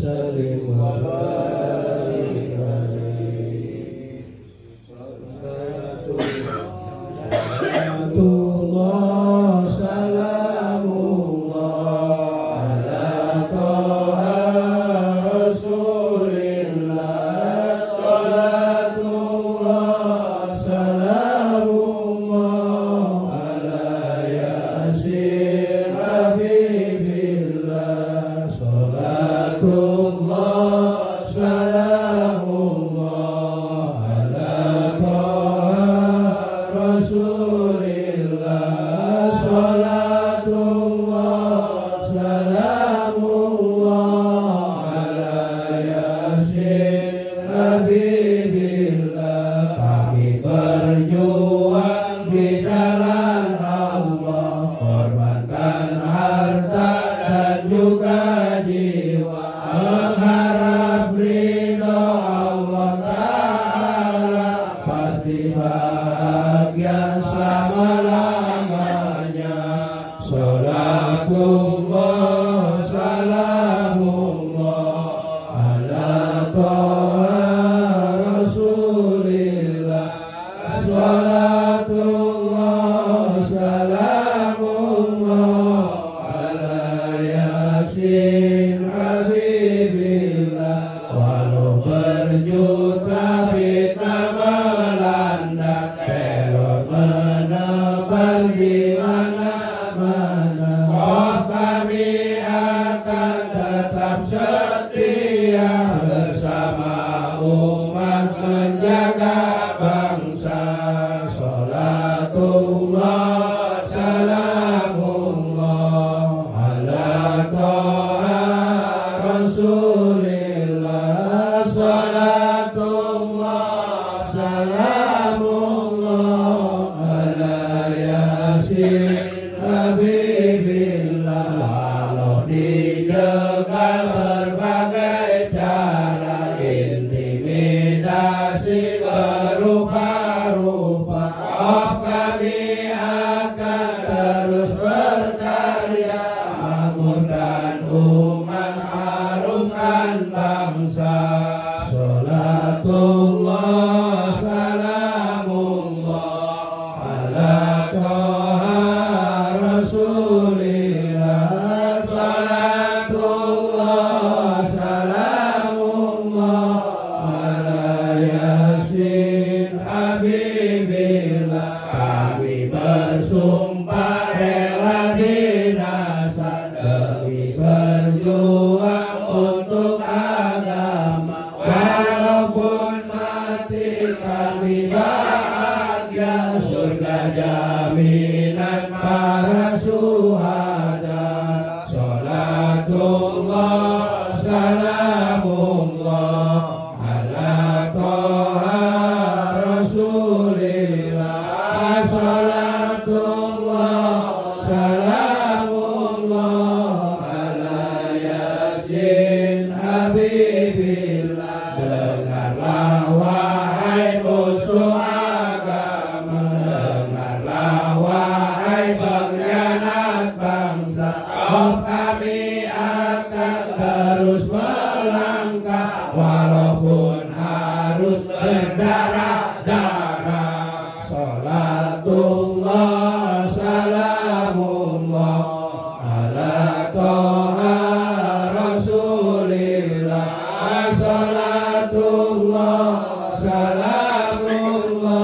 Saturday, Salatullah, salamullah ala ta'a Rasulillah. Salatullah, ala Yasin Walau melanda, menguatkan bangsa. Salatullah bahagia surga jaminan para suhada. Salatullah salamullah ala toha rasulillah. Salatullah salamullah ala yasin habibillah. berdarah-darah Salatullah salamullah Ala toha rasulillah Salatullah salamullah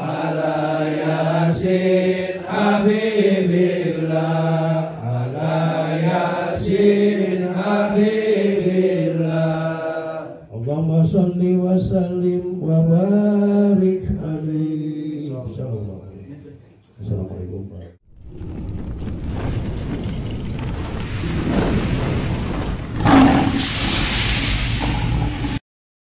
Ala yasin habibillah Ala yasin habibillah. Allahumma salli wa sallim